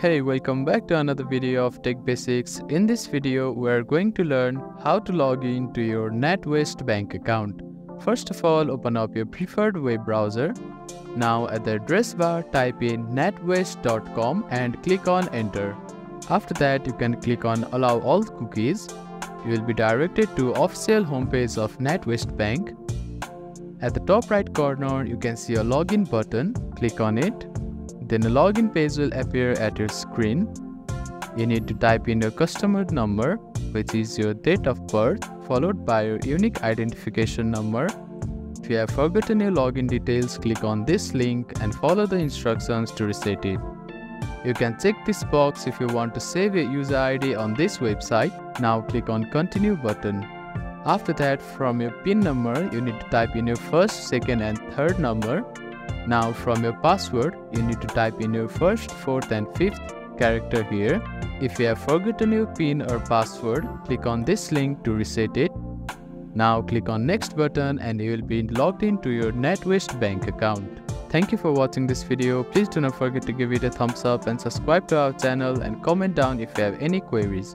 Hey, welcome back to another video of Tech Basics. In this video, we are going to learn how to log in to your NatWest bank account. First of all, open up your preferred web browser. Now at the address bar, type in natwest.com and click on enter. After that, you can click on allow all cookies. You will be directed to official homepage of NatWest Bank. At the top right corner, you can see a login button. Click on it then a login page will appear at your screen. You need to type in your customer number, which is your date of birth, followed by your unique identification number. If you have forgotten your login details, click on this link and follow the instructions to reset it. You can check this box if you want to save your user ID on this website. Now click on continue button. After that, from your PIN number, you need to type in your first, second and third number now from your password, you need to type in your first, fourth and fifth character here. If you have forgotten your PIN or password, click on this link to reset it. Now click on next button and you will be logged into your NatWest bank account. Thank you for watching this video. Please do not forget to give it a thumbs up and subscribe to our channel and comment down if you have any queries.